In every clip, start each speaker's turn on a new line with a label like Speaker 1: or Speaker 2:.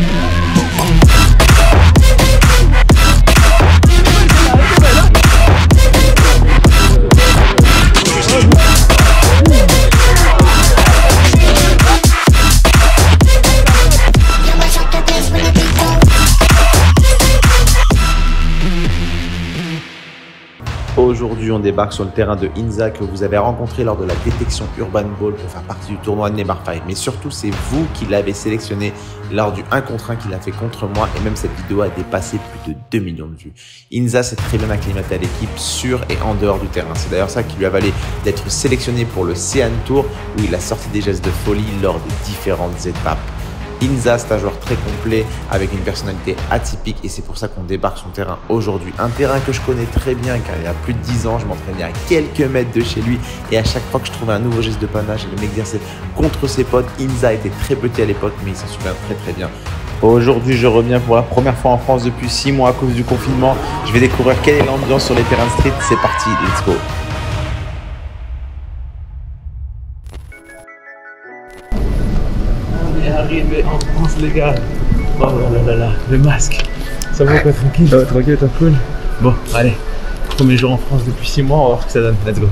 Speaker 1: Thank you. On débarque sur le terrain de Inza que vous avez rencontré lors de la détection Urban Ball pour faire partie du tournoi Neymar 5. Mais surtout, c'est vous qui l'avez sélectionné lors du 1 contre 1 qu'il a fait contre moi et même cette vidéo a dépassé plus de 2 millions de vues. Inza s'est très bien acclimaté à l'équipe sur et en dehors du terrain. C'est d'ailleurs ça qui lui a valu d'être sélectionné pour le Céan Tour où il a sorti des gestes de folie lors de différentes étapes. Inza, c'est un joueur très complet avec une personnalité atypique et c'est pour ça qu'on débarque son terrain aujourd'hui. Un terrain que je connais très bien car il y a plus de 10 ans, je m'entraînais à quelques mètres de chez lui et à chaque fois que je trouvais un nouveau geste de panache, je m'exerçais contre ses potes. Inza était très petit à l'époque mais il s'en souvient très très bien. Aujourd'hui, je reviens pour la première fois en France depuis 6 mois à cause du confinement. Je vais découvrir quelle est l'ambiance sur les terrains de street. C'est parti, let's go.
Speaker 2: Est arrivé en France, les gars. Oh là là là, le masque. Ça va quoi, tranquille? Tranquille, t'as cool. Bon, allez. Premier jour en France depuis 6 mois, on va voir ce que ça donne. Let's go.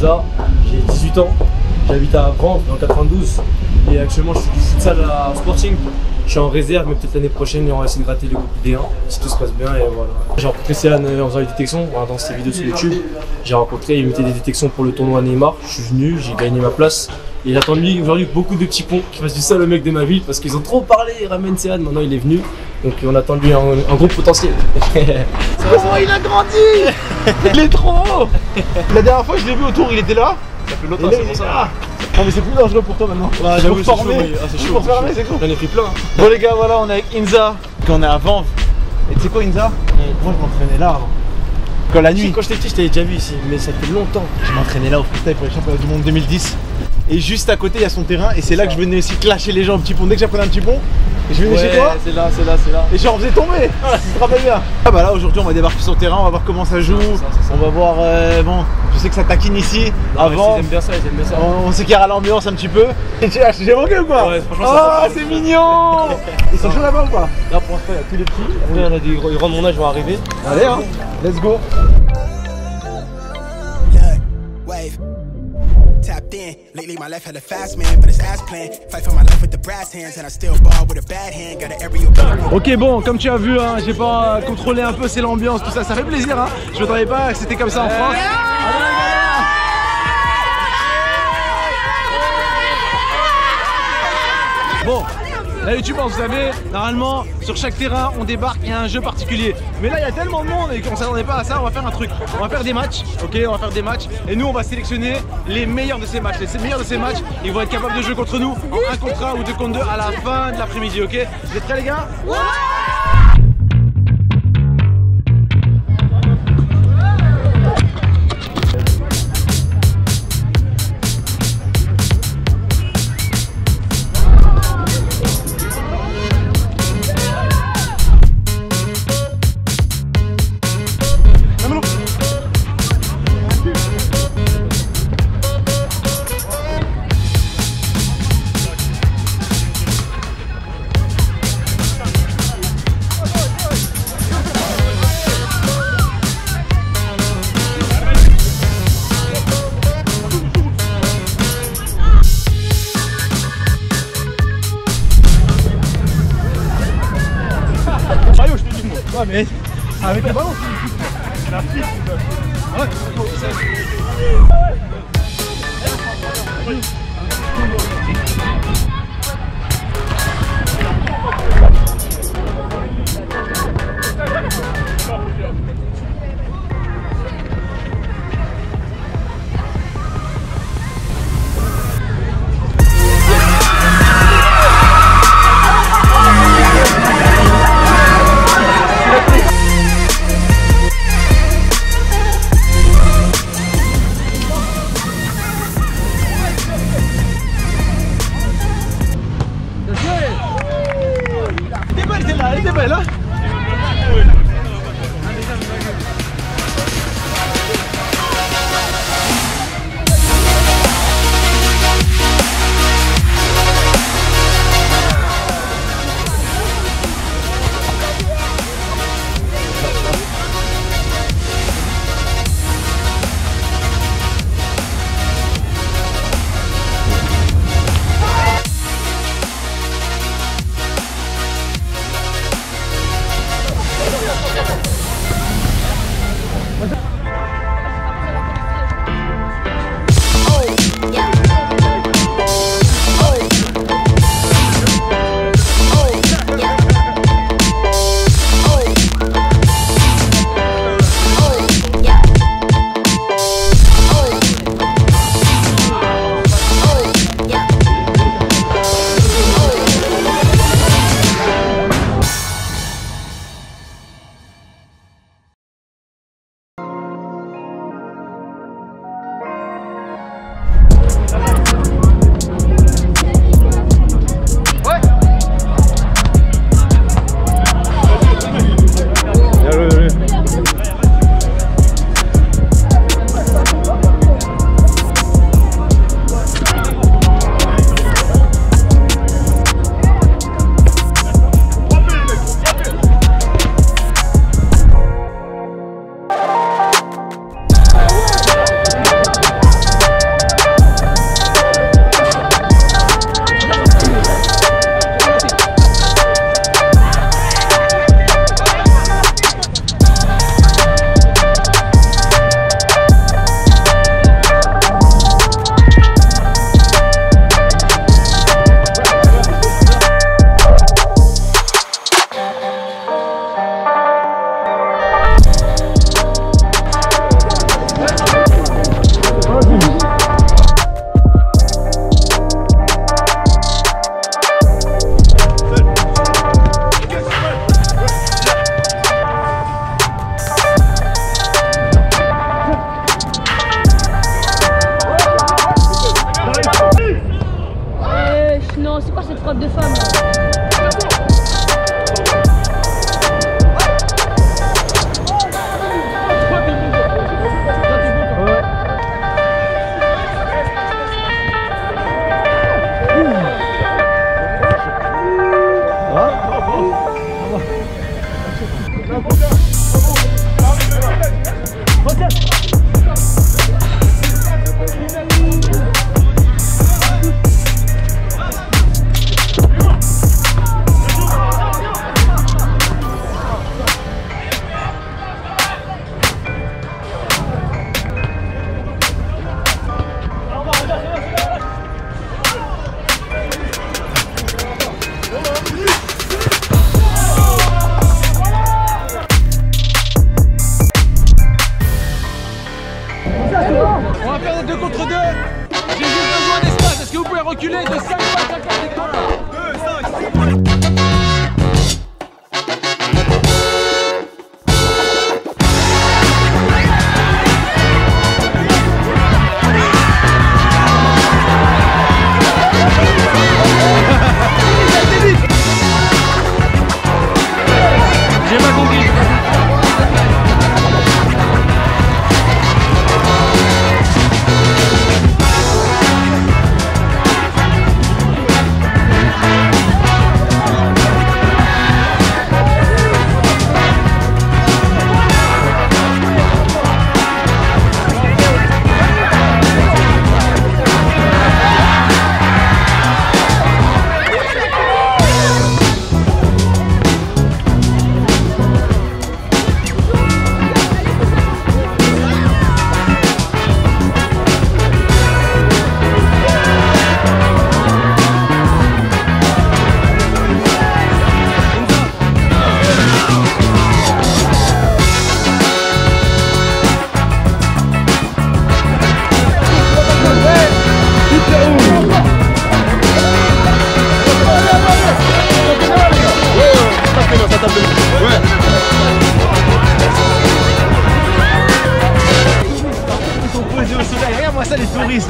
Speaker 2: J'ai 18 ans, j'habite à Vanves dans le 92 et actuellement je suis du futsal à Sporting. Je suis en réserve mais peut-être l'année prochaine on va essayer de gratter le groupe D1 si tout se passe bien et voilà. J'ai rencontré Céane en faisant les détections, dans ses vidéos sur YouTube. J'ai rencontré, il mettait des détections pour le tournoi Neymar, je suis venu, j'ai gagné ma place. Et j'attends de lui aujourd'hui beaucoup de petits ponts qui fassent du sale au mec de ma ville parce qu'ils ont trop parlé, ramène Céane, maintenant il est venu. Donc on attend de lui un, un gros potentiel. va.
Speaker 3: il a grandi Il est trop haut La dernière fois je l'ai vu autour, il était là.
Speaker 2: Longtemps, c'est pour ça.
Speaker 3: Non mais c'est plus dangereux pour toi maintenant.
Speaker 2: Ah,
Speaker 3: Je
Speaker 2: j'avoue, c'est chaud,
Speaker 3: former.
Speaker 2: oui. Ah, c'est chaud, c'est
Speaker 3: fermer.
Speaker 2: J'en ai pris plein.
Speaker 3: Bon les gars, voilà, on est avec Inza. On est à Vanves. Et tu sais quoi Inza Moi je m'entraînais là avant. Quand la nuit,
Speaker 2: Quand j'étais petit, je t'avais déjà vu ici, mais ça fait longtemps.
Speaker 3: je m'entraînais là au freestyle pour les championnats du monde 2010. Et juste à côté, il y a son terrain. Et c'est là que je venais aussi clasher les gens au petit pont. Dès que j'apprenais un petit pont, je venais chez toi.
Speaker 2: c'est là, c'est là, c'est là.
Speaker 3: Et j'en faisais tomber Tu te rappelles bien Ah bah là aujourd'hui on va débarquer sur le terrain, on va voir comment ça joue,
Speaker 2: ça, ça.
Speaker 3: on va voir, euh, bon, je sais que ça taquine ici,
Speaker 2: Non,
Speaker 3: avant,
Speaker 2: Ils aiment bien ça, ils aiment bien ça.
Speaker 3: on, on sait qu'il y aura l'ambiance un petit peu. Et tu as- j'ai manqué ou quoi
Speaker 2: Ouais, franchement, ça
Speaker 3: Ah
Speaker 2: sent
Speaker 3: c'est mignon Ils sont chauds là-bas ou pas
Speaker 2: Là pour l'instant, il y a tous les petits. Après, il y en a des ils rentrent mon âge, vont arriver.
Speaker 3: Allez hein, let's go
Speaker 4: in. Lately, my life had a fast man, but it's ass plan. Fight for my life with the brass hands, and I still ball with a bad hand. Got an aerial.
Speaker 3: Ok bon, comme tu as vu, hein, j'ai pas contrôlé un peu c'est l'ambiance, tout ça, ça fait plaisir hein Je m'attendais pas que c'était comme ça en France. Bon, la youtubeurs, vous savez, normalement, sur chaque terrain, on débarque, il y a un jeu particulier. Mais là, il y a tellement de monde et qu'on s'attendait pas à ça, on va faire un truc. On va faire des matchs, ok On va faire des matchs. Et nous, on va sélectionner les meilleurs de ces matchs. Les meilleurs de ces matchs, ils vont être capables de jouer contre nous en 1 contre 1 ou 2 contre 2 à la fin de l'après-midi, ok Vous êtes prêts, les gars? Mario, La piste, la piste.
Speaker 5: On va faire des 2 contre 2 J'ai juste besoin d'espace, est-ce que vous pouvez reculer de 5 mètres à 4 2, 5,
Speaker 2: 6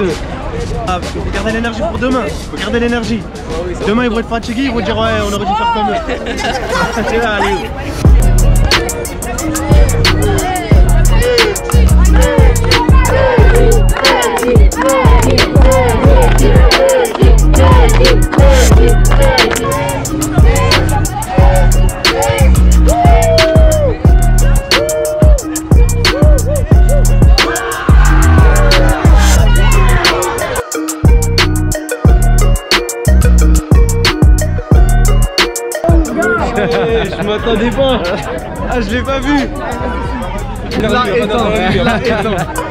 Speaker 2: touristes. Ah, faut garder l'énergie pour demain. faut garder l'énergie. Demain, ils vont être fatigués, ils vont dire Ouais, on aurait dû faire comme eux. Allez. M'attendais pas. Ah, je l'ai pas vu. Là, éteint.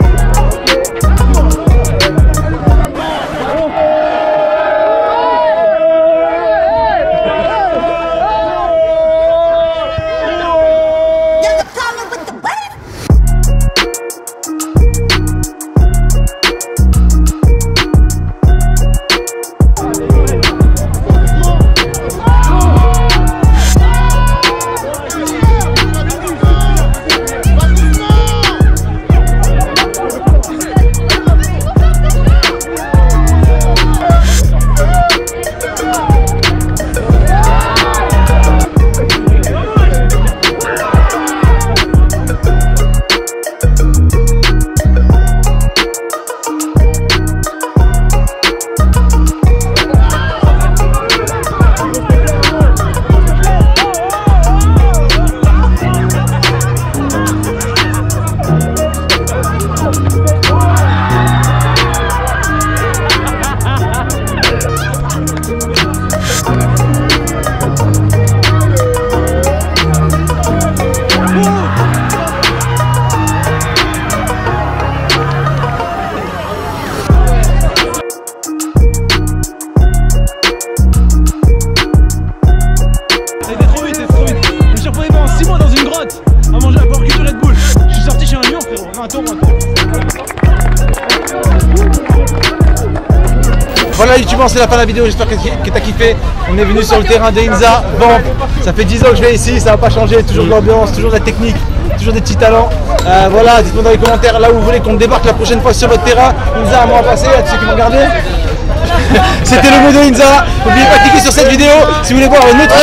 Speaker 5: Retrouvé pendant 6 mois dans une grotte à manger un burger de Red Bull. Je suis sorti chez un lion, frérot. Enfin, un tour, un tour.
Speaker 3: Voilà YouTube, c'est la fin de la vidéo, j'espère que, que t'as kiffé. On est venu sur le terrain de Inza. Bon, ça fait 10 ans que je vais ici, ça va pas changer, toujours de l'ambiance, toujours de la technique, toujours des petits talents. Euh, voilà, dites-moi dans les commentaires là où vous voulez qu'on débarque la prochaine fois sur votre terrain. Inza, un mois passé, à tous ceux qui m'ont regardé. C'était le mot de Inza. N'oubliez pas de cliquer sur cette vidéo si vous voulez voir une autre.